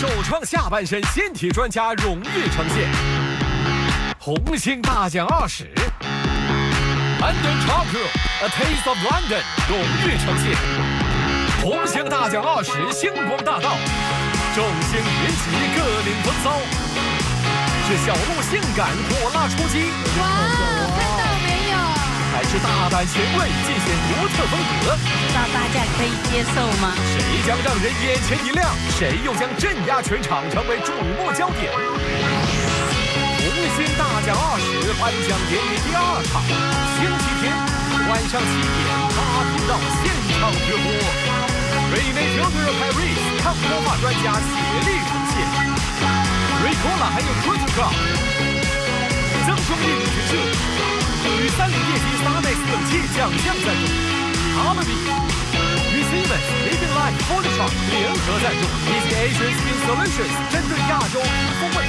首创下半身纤体专家荣誉呈现，红星大奖二十，London Chocolate A Taste of London 荣誉呈现，红星大奖二十星光大道，众星云集各领风骚，是小鹿性感火辣出击，哇，看到没有？还是大胆前卫尽显独特风格？道大家可以接受吗？谁将让人眼前一亮？谁又将镇压全场，成为瞩目焦点？红星大奖二十颁奖典礼第二场，星期天晚上七点，八频道现场直播。瑞内 Filter Paris 抗脱发专家协力呈现，Ricola 还有 c r u t c o 赠送一礼神社。与三菱电机 StarMax 冷气奖项赞助，阿乐比与 Siemens Living Life Photoshop 联合赞助，以及 Asian Skin Solutions 针对亚洲皮肤问题